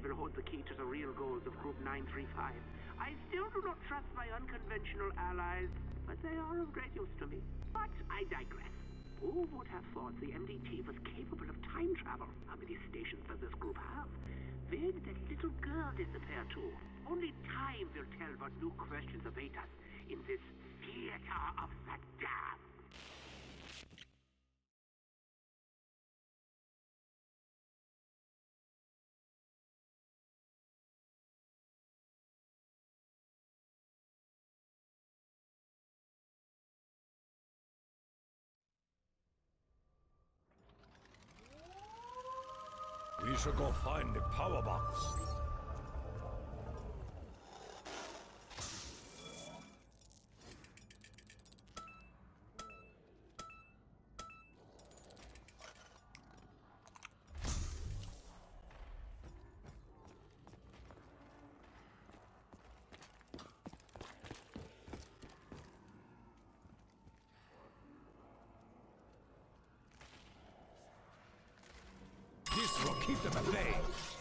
Orion will hold the key to the real goals of Group 935. I still do not trust my unconventional allies, but they are of great use to me. But I digress. Who would have thought the MTD was capable of time travel? How many stations does this group have? Did that little girl disappear to? Only time will tell what new questions await us in this theater of Should go find the power box. Will keep them at bay.